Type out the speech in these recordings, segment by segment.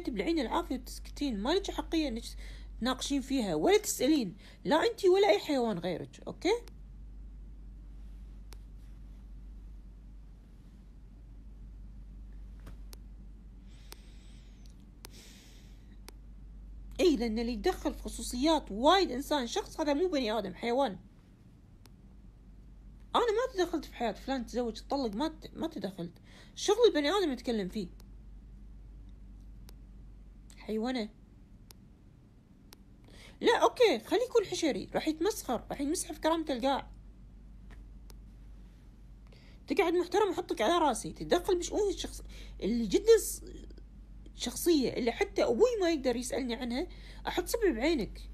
تبلعين العافيه وتسكتين. ما لك حقية إنك تناقشين فيها ولا تسألين. لا انت ولا أي حيوان غيرك أوكي؟ إي لأن اللي يدخل في خصوصيات وايد إنسان. شخص هذا مو بني آدم حيوان. أنا ما تدخلت في حياة فلان تزوج تطلق ما ما تدخلت. شغل البني آدم يتكلم فيه. حيوانه لا أوكي خليه يكون حشري. راح يتمسخر راح يمسح في كرامة القاع. تقعد محترم وحطك على راسي. تتدخل بشؤون الشخص اللي جدا شخصية اللي حتى أبوي ما يقدر يسألني عنها أحط صبع بعينك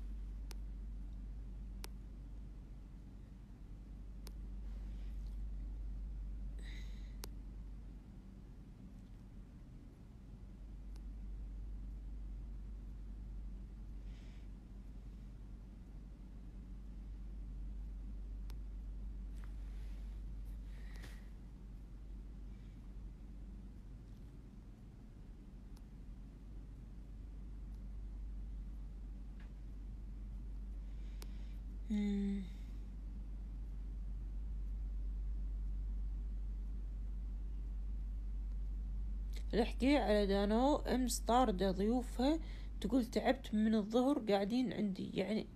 الحكي على دانو أمس طاردة ضيوفها تقول تعبت من الظهر قاعدين عندي يعني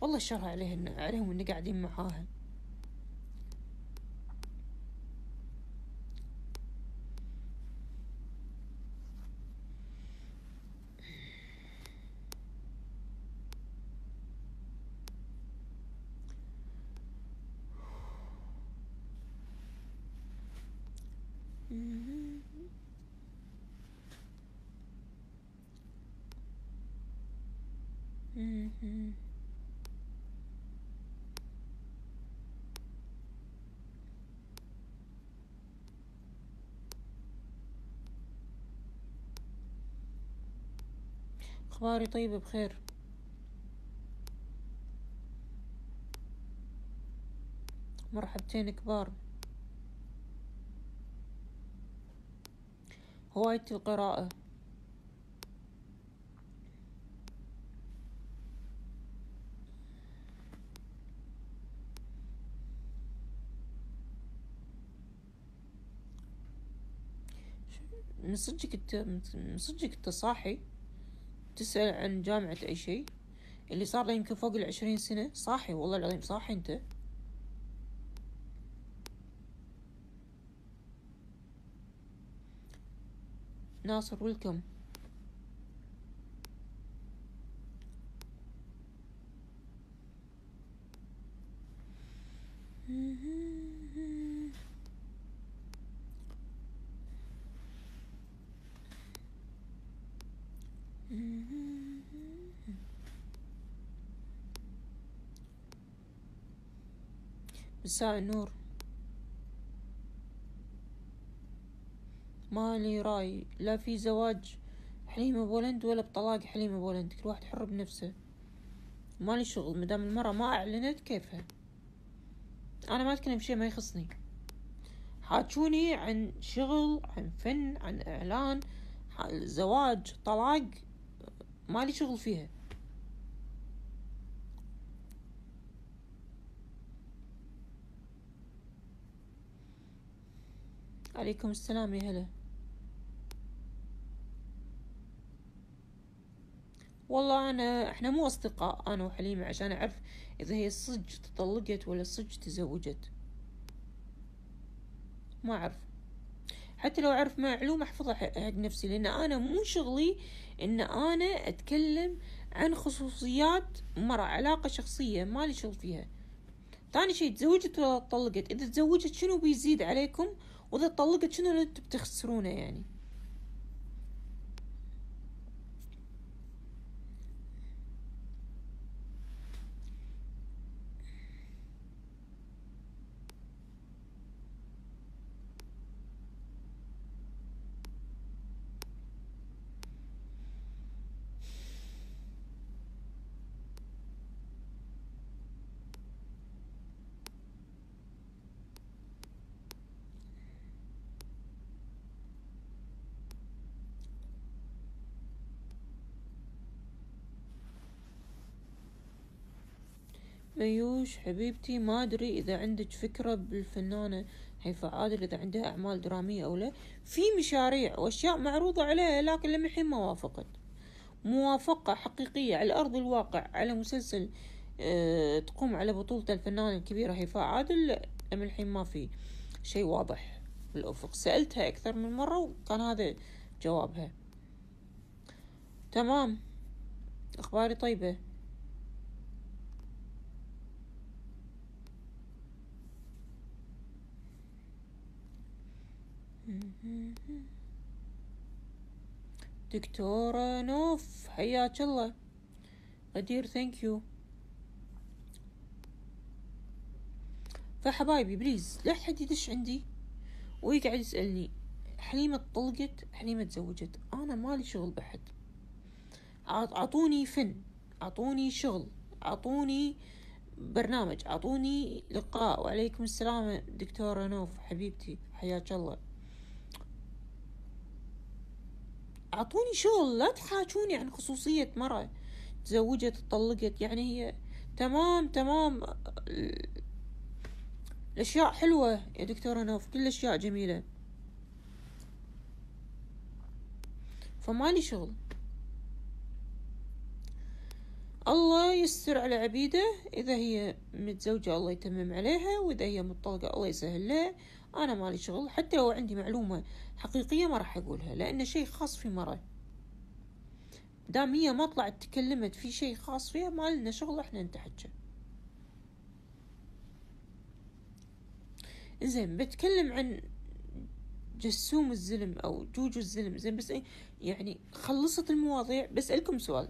والله الشر عليهن عليهم ان قاعدين معاها. أخباري طيبة بخير. مرحبتين كبار. هوايتي القراءة. من صدقك انت من صدقك انت صاحي تسأل عن جامعة أي شيء؟ اللي صار له يمكن فوق العشرين سنة. صاحي والله العظيم صاحي أنت. ناصر ويلكم مساء النور. مالي رأي لا في زواج حليمة بولند ولا بطلاق حليمة بولند كل واحد حر بنفسه. مالي شغل مدام المرأة ما أعلنت كيفها؟ أنا ما أتكلم شيء ما يخصني. حاجوني عن شغل عن فن عن إعلان زواج طلاق مالي شغل فيها. عليكم السلام يا هلا. والله أنا إحنا مو أصدقاء أنا وحليمة عشان أعرف إذا هي صج تطلقت ولا صج تزوجت. ما أعرف. حتى لو أعرف معلومة أحفظها حق نفسي لأن أنا مو شغلي إن أنا أتكلم عن خصوصيات مرة علاقة شخصية مالي شغل فيها. ثاني شي تزوجت ولا طلقت إذا تزوجت شنو بيزيد عليكم؟ وإذا طلقت شنو اللي أنتم بتخسرونه يعني؟ ميوش حبيبتي ما أدري إذا عندك فكرة بالفنانة هيفاء عادل إذا عندها أعمال درامية أو لا. في مشاريع وأشياء معروضة عليها لكن للحين ما وافقت. موافقة حقيقية على أرض الواقع على مسلسل أه تقوم على بطولة الفنانة الكبيرة هيفاء عادل لم الحين ما في شيء واضح بالأفق. سألتها أكثر من مرة وكان هذا جوابها. تمام. أخباري طيبة؟ دكتورة نوف حياك الله. غدير thank you فحبايبي please لا حد يدش عندي ويقعد يسألني. حليمة طلقت حليمة تزوجت. أنا مالي شغل بحد. أعطوني فن أعطوني شغل أعطوني برنامج أعطوني لقاء. وعليكم السلام دكتورة نوف حبيبتي حياك الله. أعطوني شغل لا تحاجوني عن خصوصية مرة تزوجت طلقت يعني هي تمام تمام. الأشياء حلوة يا دكتورة نوف كل الأشياء جميلة. فمالي شغل. الله يستر على عبيده إذا هي متزوجة الله يتمم عليها وإذا هي مطلقة الله يسهل لها. أنا مالي شغل حتى لو عندي معلومة حقيقية ما راح أقولها لأنه شيء خاص في مرة. دام هي ما طلعت تكلمت في شيء خاص فيها ما لنا شغل إحنا نتحكى زين بتكلم عن جسوم الزلم أو جوجو الزلم. زين بس يعني خلصت المواضيع. بسألكم سؤال.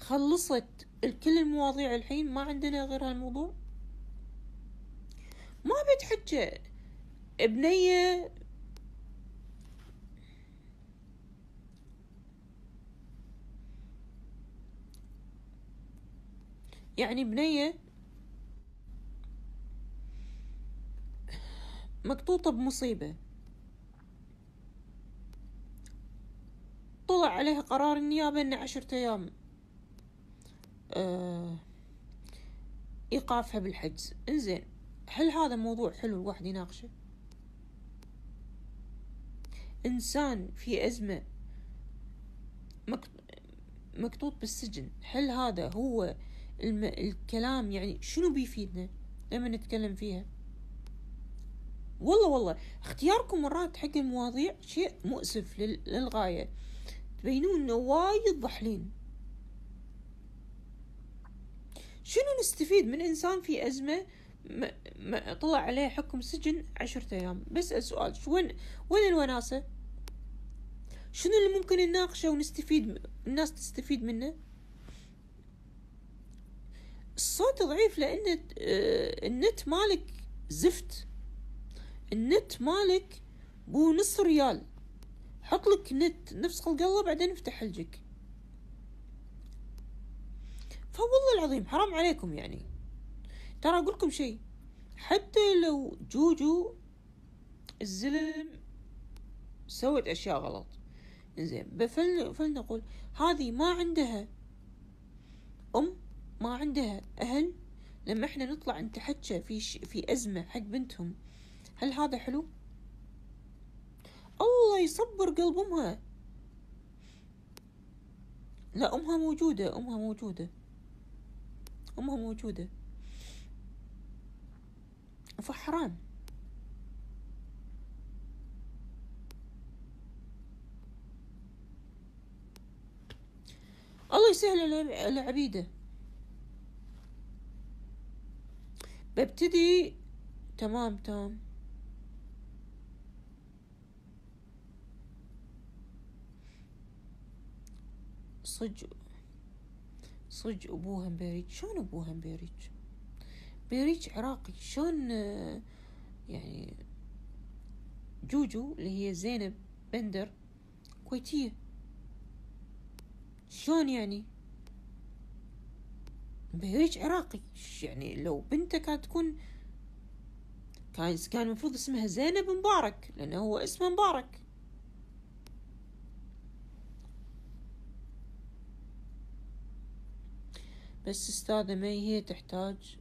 خلصت كل المواضيع الحين؟ ما عندنا غير هالموضوع؟ ما بتحجة بنية يعني بنية مقطوطة بمصيبة. طلع عليها قرار النيابة إن عشرة أيام. آه إيقافها بالحجز. إنزين. هل هذا موضوع حلو الواحد يناقشه؟ إنسان في أزمة مكتوط بالسجن هل هذا هو الم... الكلام يعني شنو بيفيدنا؟ لما نتكلم فيها. والله والله اختياركم مرات حق المواضيع شيء مؤسف لل... للغاية. تبينون إنه وايد ضحلين. شنو نستفيد من إنسان في أزمة طلع عليه حكم سجن عشرة أيام. بسأل سؤال شو وين وين الوناسة؟ شنو اللي ممكن نناقشه ونستفيد الناس تستفيد منه؟ الصوت ضعيف لأن آه، النت مالك زفت. النت مالك بو نص ريال. حط لك نت نفس خلق الله بعدين افتح حلجك فوالله العظيم حرام عليكم يعني. ترى أقول لكم شيء حتى لو جوجو الزلم سوت أشياء غلط. زين فلنقول هذه ما عندها أم ما عندها أهل. لما إحنا نطلع نتحكى في ش... في أزمة حق بنتهم هل هذا حلو؟ الله يصبر قلب أمها. لا أمها موجودة أمها موجودة. أمها موجودة. فحرام الله يسهل العبيدة. ببتدي تمام تمام. صج صج ابوها بيريج شلون ابوها بيريج بيريج عراقي. شلون يعني جوجو اللي هي زينب بندر كويتية. شلون يعني؟ بهيج عراقي. يعني لو بنته كانت تكون كان كان المفروض اسمها زينب مبارك لأنه هو اسمه مبارك. بس أستاذة مي هي تحتاج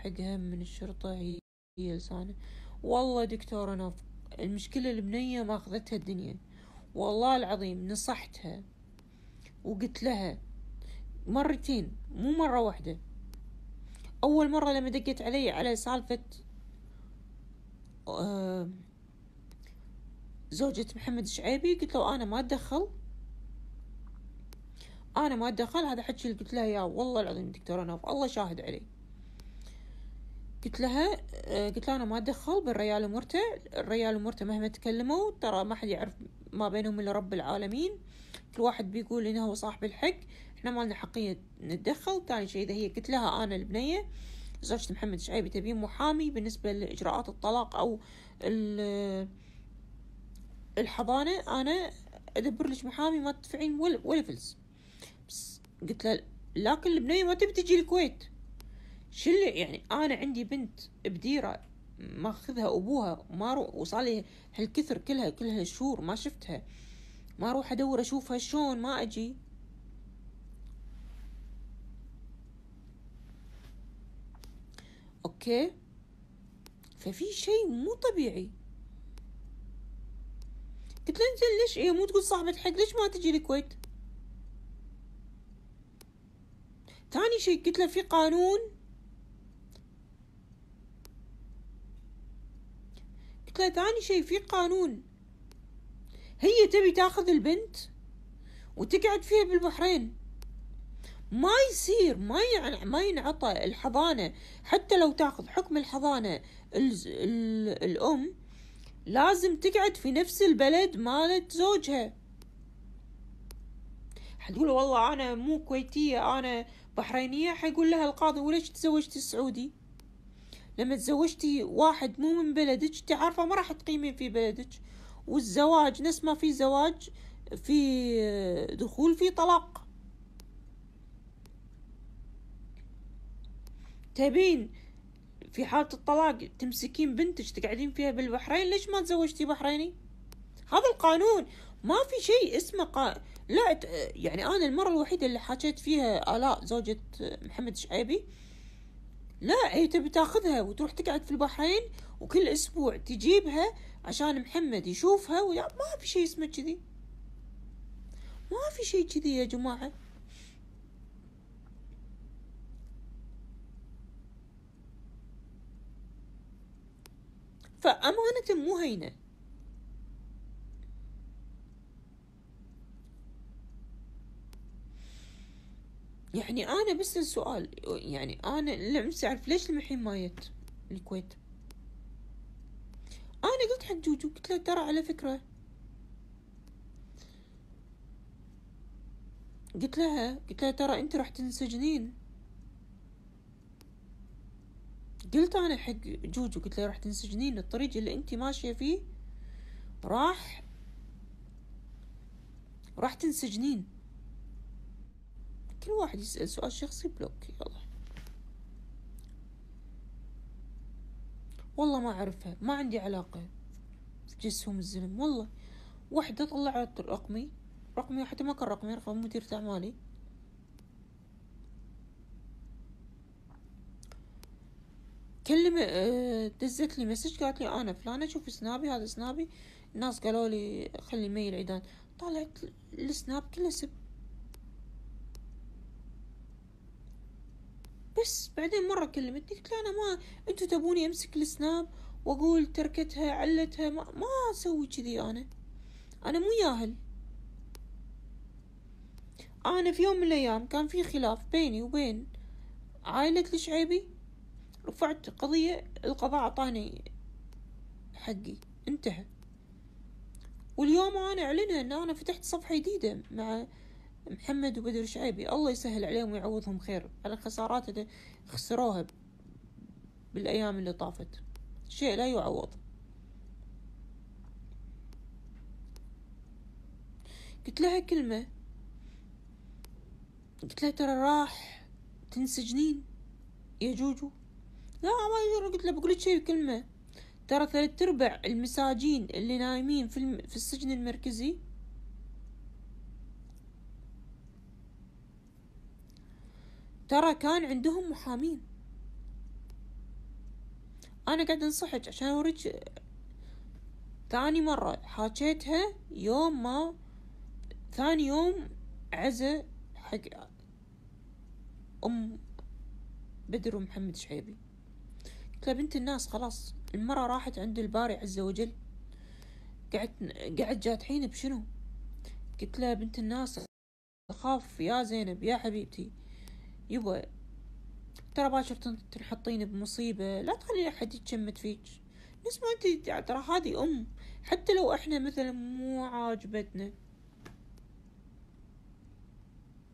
حقها من الشرطة هي هي لسانه والله دكتورة ناف المشكلة البنية ماخذتها الدنيا. والله العظيم نصحتها وقلت لها مرتين مو مرة واحدة. أول مرة لما دقت علي على سالفة آه، زوجة محمد الشعيبي قلت له أنا ما أتدخل. أنا ما أتدخل هذا حكي اللي قلت لها يا والله العظيم دكتورة ناف الله شاهد علي قلت لها آه، قلت لها أنا ما أتدخل بالريال ومرته الريال ومرته مهما تكلموا ترى ما حد يعرف ما بينهم إلا رب العالمين. كل واحد بيقول إنه هو صاحب الحق. إحنا ما لنا حقية نتدخل. ثاني شيء إذا هي قلت لها أنا البنية زوجة محمد الشعيبي تبين محامي بالنسبة لإجراءات الطلاق أو الحضانة أنا أدبر لك محامي ما تدفعين ولا, ولا فلس. بس قلت له لكن البنية ما تبي تجي الكويت. شو يعني أنا عندي بنت بديرة ماخذها أبوها ما رو وصار لي هالكثر كلها كل هالشهور ما شفتها. ما أروح أدور أشوفها شلون؟ ما أجي. okay؟ ففي شيء مو طبيعي. قلت له انت ليش؟ هي مو تقول صاحبة حق ليش ما تجي الكويت؟ ثاني شيء قلت له في قانون له ثاني شيء في قانون. هي تبي تاخذ البنت وتقعد فيها بالبحرين. ما يصير ما يعني ما ينعطى الحضانة. حتى لو تاخذ حكم الحضانة الأم لازم تقعد في نفس البلد مالت زوجها. حتقول والله أنا مو كويتية أنا بحرينية حيقول لها القاضي وليش تزوجتي السعودي؟ لما تزوجتي واحد مو من بلدك تعرفه ما راح تقيمين في بلدك. والزواج نفس ما في زواج في دخول في طلاق. تبين في حالة الطلاق تمسكين بنتك تقعدين فيها بالبحرين ليش ما تزوجتي بحريني؟ هذا القانون. ما في شيء اسمه قا... لا يعني أنا المرة الوحيدة اللي حكيت فيها آلاء زوجة محمد شعيبي لا هي تبي تاخذها وتروح تقعد في البحرين وكل أسبوع تجيبها عشان محمد يشوفها ويا ما في شيء اسمه كذي. ما في شيء كذي يا جماعة. فأمانة مو هينة. يعني أنا بس السؤال يعني أنا نفسي أعرف ليش المحين ما جت الكويت. أنا قلت حق جوجو قلت له ترى على فكرة. قلت لها قلت لها ترى أنت راح تنسجنين. قلت أنا حق جوجو قلت له راح تنسجنين. الطريق اللي أنت ماشية فيه راح راح تنسجنين. كل واحد يسأل سؤال شخصي بلوك يلا. والله ما أعرفها ما عندي علاقة. في جسهم الزلم والله. واحدة طلعت رقمي رقمي حتى ما كان رقمي رقم مديرة أعمالي كلمة آه، دزت لي message قالت لي أنا فلانة شوف سنابي هذا سنابي. الناس قالوا لي خلي مي العيدان طلعت السناب كله سب بس بعدين مرة كلمتني قلت لها أنا ما أنتوا تبوني أمسك السناب وأقول تركتها علتها ما, ما أسوي كذي أنا. أنا مو ياهل. أنا في يوم من الأيام كان في خلاف بيني وبين عائلة الشعيبي. رفعت قضية القضاء أعطاني حقي انتهى. واليوم أنا أعلنها أن أنا فتحت صفحة جديدة مع محمد وبدر شعيبي. الله يسهل عليهم ويعوضهم خير. على الخسارات اللي خسروها بالأيام اللي طافت. شيء لا يعوض. قلت لها كلمة. قلت لها ترى راح تنسجنين يا جوجو؟ لا ما قلت له بقول شيء كلمة. ترى ثلاث أرباع المساجين اللي نايمين. في السجن المركزي ترى كان عندهم محامين. أنا قاعد أنصحك عشان أوريك ثاني مرة حاكيتها يوم ما ثاني يوم عزة حق أم بدر ومحمد شعيبي. قلت له بنت الناس خلاص المرة راحت عند الباري عز وجل. قعدت قعد جاتحين بشنو؟ قلت له بنت الناس اخاف يا زينب يا حبيبتي. يبا ترى باكر تنحطين بمصيبة؟ لا تخلي أحد يتشمت فيك. نسمع أنت ترى هذه أم. حتى لو إحنا مثلا مو عاجبتنا.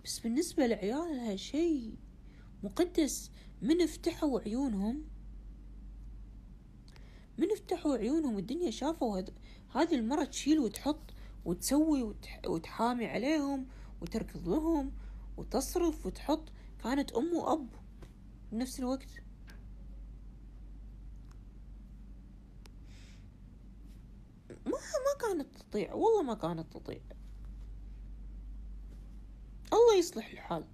بس بالنسبة لعيالها شيء مقدس. من فتحوا عيونهم؟ من فتحوا عيونهم الدنيا شافوا هذه المرة تشيل وتحط وتسوي وتح... وتحامي عليهم وتركض لهم وتصرف وتحط كانت أم وأب بنفس الوقت. ما ما كانت تطيع والله ما كانت تطيع. الله يصلح الحال.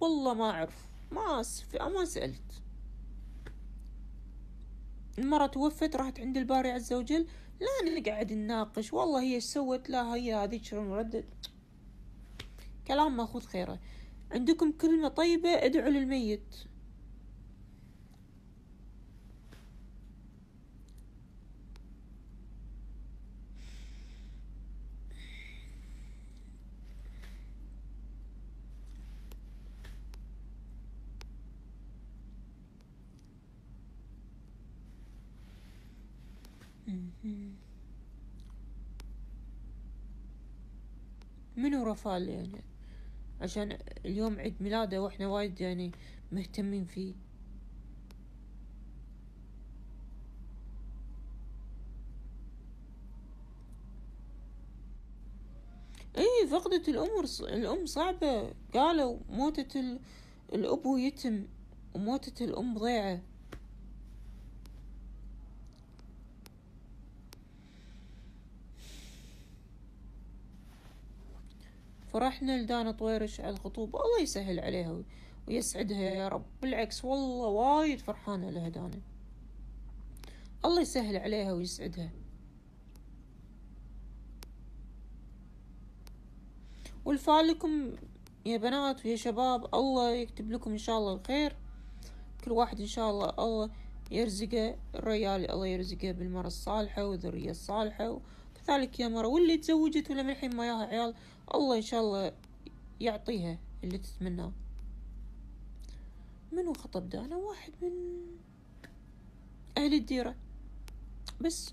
والله ما أعرف ما أسف ما سألت. المرة توفت راحت عند الباري عز وجل. لا نقعد نناقش. والله هي سوت؟ لا هي هذيك شلون ردت؟ كلام ماخذ خيره. عندكم كلمة طيبة ادعوا للميت. منو رفال يعني؟ عشان اليوم عيد ميلاده وإحنا وايد يعني مهتمين فيه. اي فقدة الأم الأم صعبة. قالوا موتة الأب يتم وموتة الأم ضيعة. فرحنا لدانا طويرش على الخطوبة. الله يسهل عليها ويسعدها يا رب. بالعكس والله وايد فرحانة لها دانا. الله يسهل عليها ويسعدها. والفالكم يا بنات ويا شباب الله يكتب لكم إن شاء الله الخير. كل واحد إن شاء الله الله يرزقه. الرجال الله يرزقه بالمرة الصالحة والذرية الصالحة. وكذلك يا مرة واللي تزوجت ولا من الحين ما ياها عيال الله إن شاء الله يعطيها اللي تتمناه. منو خطب دانا واحد من أهل الديرة. بس